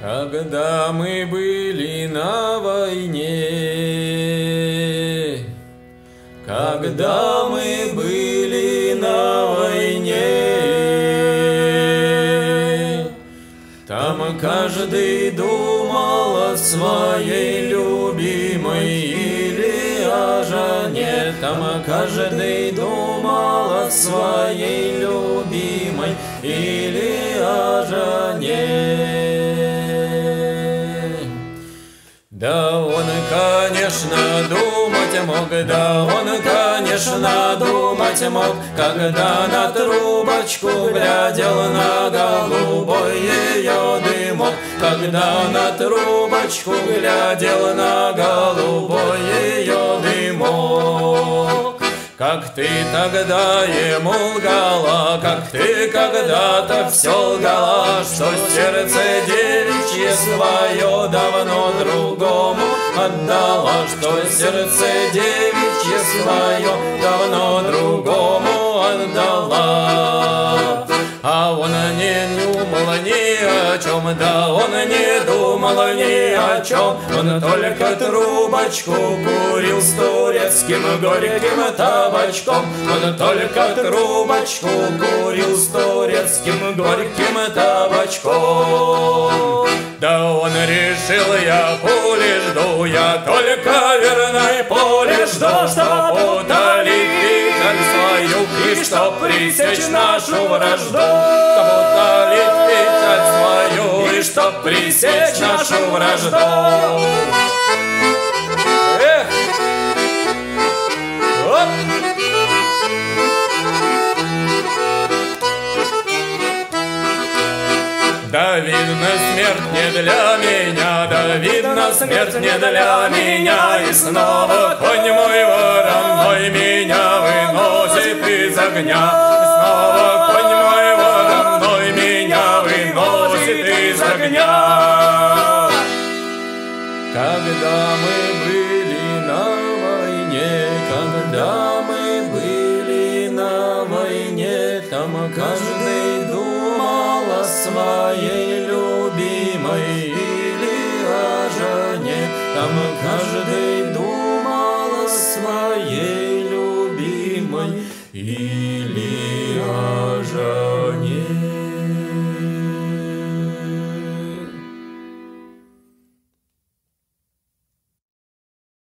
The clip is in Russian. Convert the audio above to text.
Когда мы были на войне, когда мы были на войне, там каждый думал о своей любимой или о жене, там каждый думал о своей любимой или о жене. Да он, конечно, думать мог, да он, конечно, думать мог, Когда на трубочку глядел на голубой ее дымок, Когда на трубочку глядел на голубой ее дымок. Как ты тогда ему лгала, как ты когда-то все лгала, Что сердце девичье свое давно другому отдала, Что сердце девичье свое давно другому отдала. А он не ни о чем, да он не думал ни о чем, Он только трубочку курил с турецким горьким табачком, Он только трубочку курил с турецким горьким табачком. Да он решил, я пули жду, я только верной пули жду, Чтоб утолить свою и чтоб пресечь нашу вражду, Чтоб утолить печаль свою и чтоб пресечь нашу вражду. Эх! Оп! Да видно смерть не для меня, да видно смерть не для меня, И снова конь мой вороной меня огня. Снова конь мой вороной меня выносит из огня. Когда мы были на войне, когда мы были на войне, там каждый думал о своей любимой или о жене, там каждый 一离